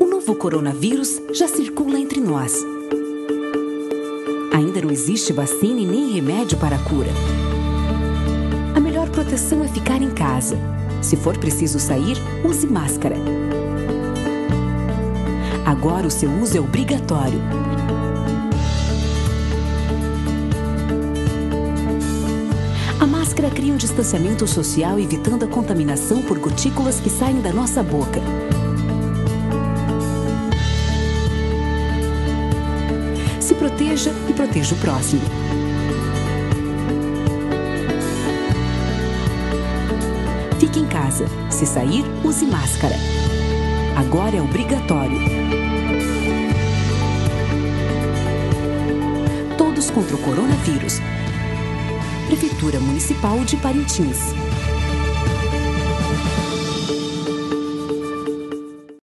O novo coronavírus já circula entre nós. Ainda não existe vacina e nem remédio para a cura. A melhor proteção é ficar em casa. Se for preciso sair, use máscara. Agora o seu uso é obrigatório. A máscara cria um distanciamento social, evitando a contaminação por gotículas que saem da nossa boca. Proteja e proteja o próximo. Fique em casa. Se sair, use máscara. Agora é obrigatório. Todos contra o coronavírus. Prefeitura Municipal de Parintins.